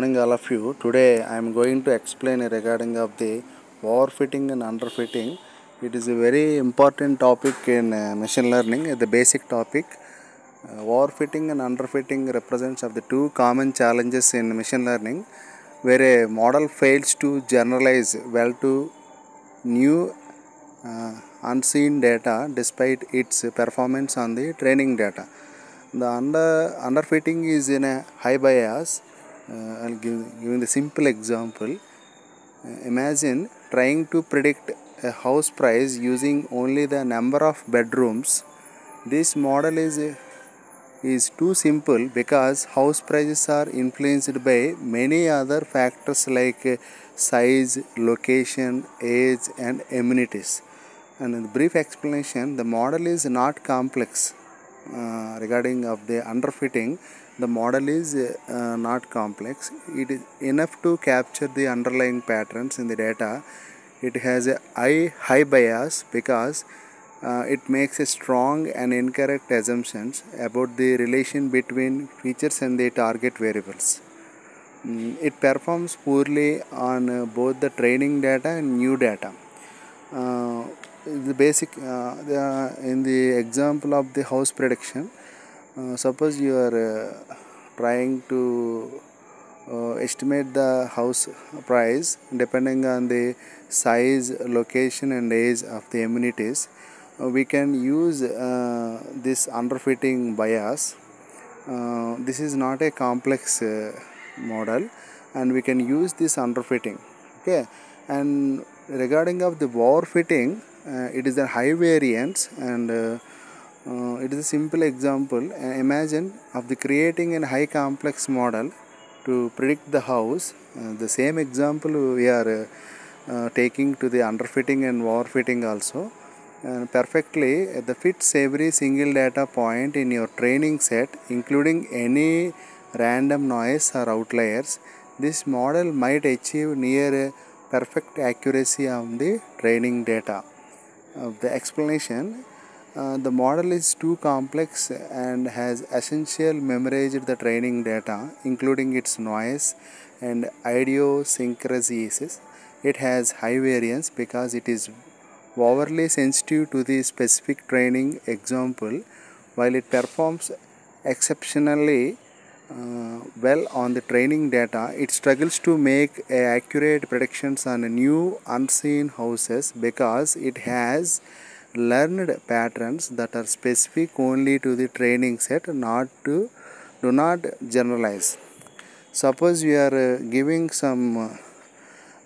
morning all of you. Today i am going to explain regarding of the overfitting and underfitting it is a very important topic in uh, machine learning. The basic topic. Uh, overfitting and underfitting represents of the two common challenges in machine learning where a model fails to generalize well to new uh, unseen data despite its performance on the training data. The under underfitting is in a high bias uh, i'll give giving the simple example. Uh, imagine trying to predict a house price using only the number of bedrooms. This model is is too simple because house prices are influenced by many other factors like uh, size location age and amenities. And in brief explanation the model is not complex uh, regarding of the underfitting the model is uh, not complex. It is enough to capture the underlying patterns in the data. It has a high high bias because uh, it makes a strong and incorrect assumptions about the relation between features and the target variables. Mm, it performs poorly on uh, both the training data and new data. Uh, the basic uh, the, in the example of the house prediction uh, suppose you are uh, trying to uh, estimate the house price depending on the size location and age of the amenities uh, we can use uh, this underfitting bias. This is not a complex model and we can use this underfitting okay? And regarding of the overfitting it is a high variance and uh, it is a simple example. Uh, imagine of the creating a high complex model to predict the house. Uh, the same example we are uh, uh, taking to the underfitting and overfitting also. And perfectly uh, the fits every single data point in your training set including any random noise or outliers. This model might achieve near perfect accuracy on the training data. Of the explanation uh, the model is too complex and has essential memorized the training data including its noise and idiosyncrasies. It has high variance because it is overly sensitive to the specific training example. While it performs exceptionally uh, well on the training data it struggles to make accurate predictions on new unseen houses because it has learned patterns that are specific only to the training set not to do not generalize. Suppose we are uh, giving some uh,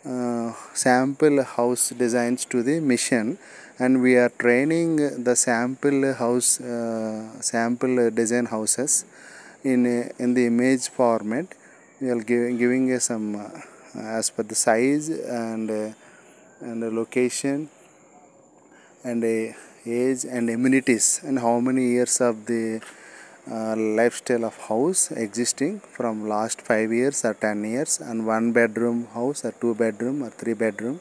uh, sample house designs to the mission and we are training the sample house uh, sample design houses in in the image format. We are giving giving some uh, as per the size and and the location and age and amenities and how many years of the uh, lifestyle of house existing from last 5 years or 10 years and one bedroom house or two bedroom or three bedroom.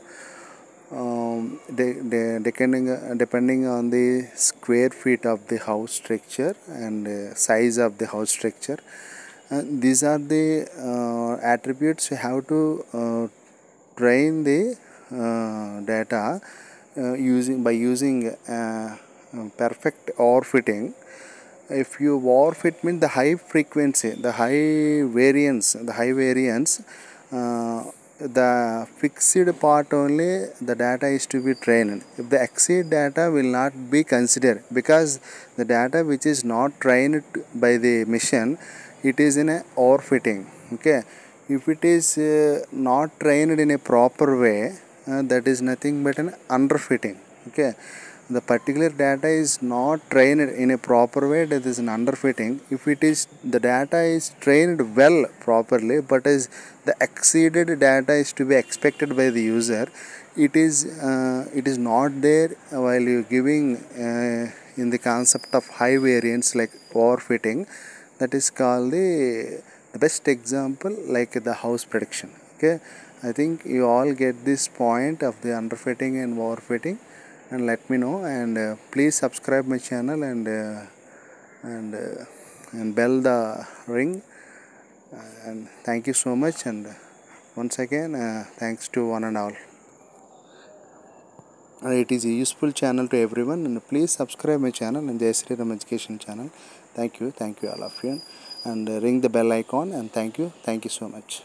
Um, de- de- depending uh, depending on the square feet of the house structure and uh, size of the house structure. Uh, these are the uh, attributes you have to uh, train the uh, data uh, using by using uh, uh, perfect overfitting if you overfit means the high frequency the high variance the high variance uh, the fixed part only the data is to be trained. If the exceed data will not be considered because the data which is not trained by the machine it is in a overfitting okay? If it is uh, not trained in a proper way that is nothing but an underfitting okay? The particular data is not trained in a proper way that is an underfitting. If it is the data is trained well properly but is the exceeded data is to be expected by the user it is uh, it is not there while you giving uh, in the concept of high variance like overfitting that is called the, the best example like the house prediction okay i think you all get this point of the underfitting and overfitting and let me know. And uh, please subscribe my channel and uh, and uh, and bell the ring. And thank you so much. And once again uh, thanks to one and all. Uh, it is a useful channel to everyone. And please subscribe my channel and Jai Sriram education channel. Thank you. Thank you all of you. And uh, ring the bell icon. And thank you. Thank you so much